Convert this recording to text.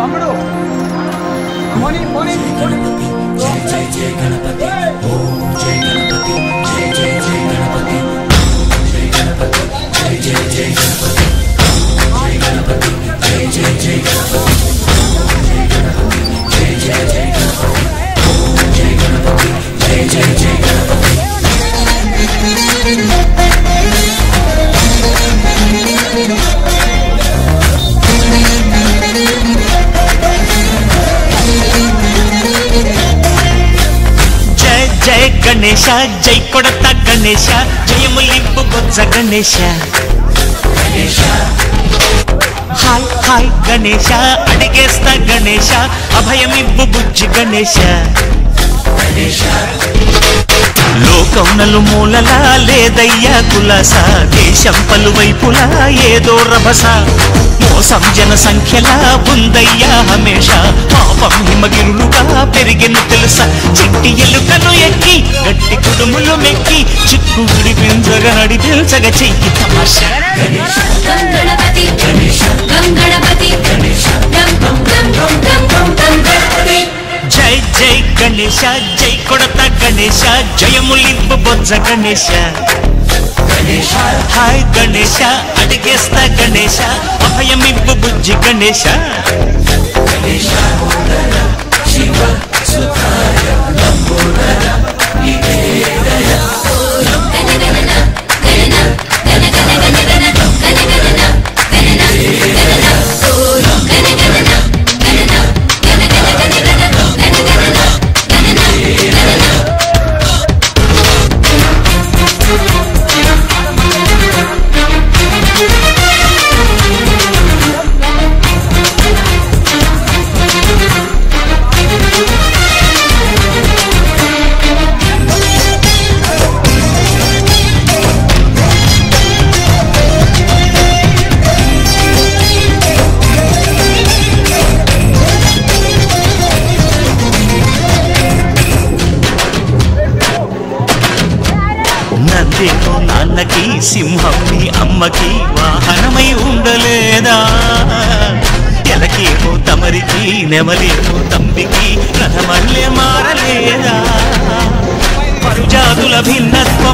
നമ്മുടെ జయ జై కొడత గణేశ జయములింపు బొజ్జ గణేశ. హాయ్ హాయ్ గణేశ అడిగేస్తా గణేశ అభయమిబ్బు బుజ్జి గణేశ. లోకం నలుమూలలా లేదయ్యా కులాస. దేశం పలువైపులా ఏదో రభస. మోసం జన సంఖ్యలా ఉందయ్యా హమేష. పాపం హిమగిరులుగా పెరిగిన తెలుసా. చెట్టి ఎలుకను ఎక్కి గట్టి కుడుములు మెక్కి చిక్కు గుడి విడిపించగా నడిపించగ చెయ్యి. తమాషా గంగణపతి గంగణపతి గణేశ జై కొడత గణేశ జయములింపు బొజ్జ గణేశ. గణేశ హాయ్ గణేశ అడిగేస్తా గణేశ అభయమింపు బుజ్జి గణేశ. గణేశ శివ సుఖ నందేమో నాన్నకి సింహం అమ్మకి వాహనమై ఉండలేదా? ఎలకేమో తమరికి నెమలేమో తంబికి రథమల్లే మారలేదా? పరుజాతుల భిన్నత్వం